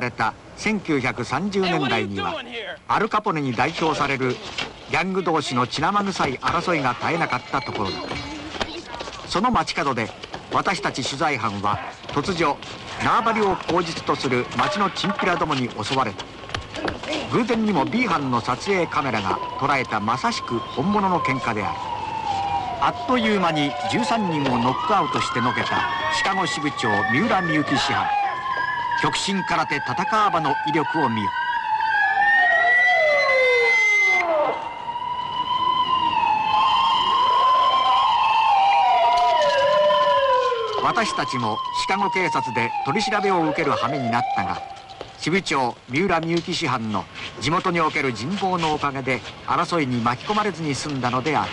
れた1930年代にはアルカポネに代表されるギャング同士の血生臭い争いが絶えなかったところだ。その街角で私たち取材班は突如縄張りを口実とする町のチンピラどもに襲われた。偶然にも B 班の撮影カメラが捉えたまさしく本物の喧嘩である。あっという間に13人をノックアウトしてのけたシカゴ支部長三浦美幸師範極真空手戦わばの威力を見よ。私たちもシカゴ警察で取り調べを受ける羽目になったが支部長三浦美幸師範の地元における人望のおかげで争いに巻き込まれずに済んだのである。